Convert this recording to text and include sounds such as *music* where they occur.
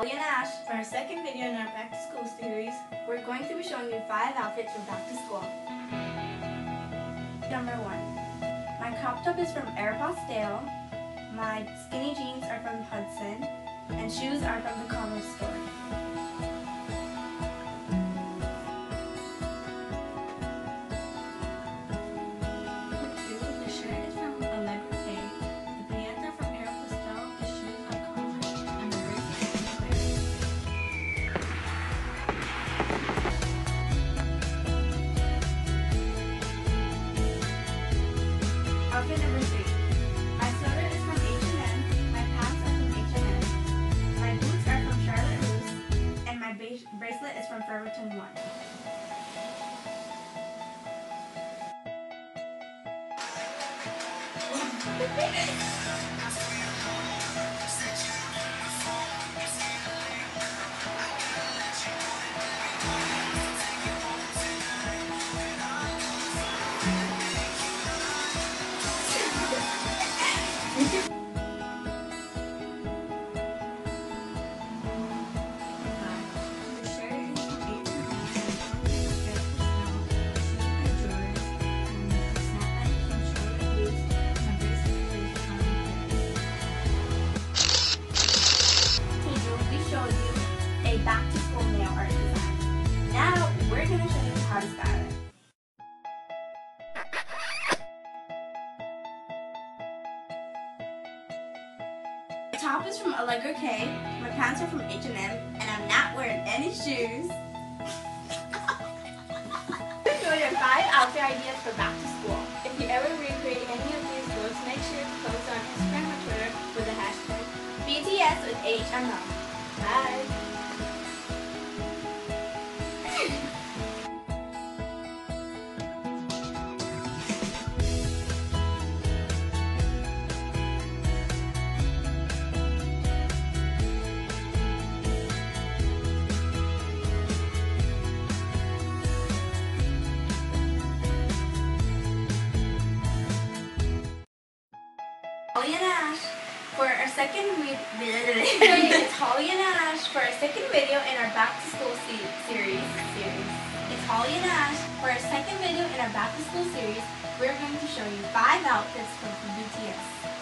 And Ash, For our second video in our back to school series, we're going to be showing you five outfits for back to school. Number one, my crop top is from Aeropostale, my skinny jeans are from Hudson, and shoes are from the Converse store. Outfit number three, my is from H&M, my pants are from H&M, my boots are from Charlotte Russe, and my bracelet is from Forever 21. *laughs* back to school nail art design. Now we're going to show you how to style it. My top is from Allegra K, my pants are from H&M, and I'm not wearing any shoes. *laughs* show you five outfit ideas for back to school. If you ever recreate any of these looks, make sure to post on Instagram or Twitter with the hashtag. BTS with HML. Bye! And Ash for our second *laughs* and Ash for our second video in our back to school se- series. Series. And Ash for our second video in our back to school series. We're going to show you five outfits from BTS.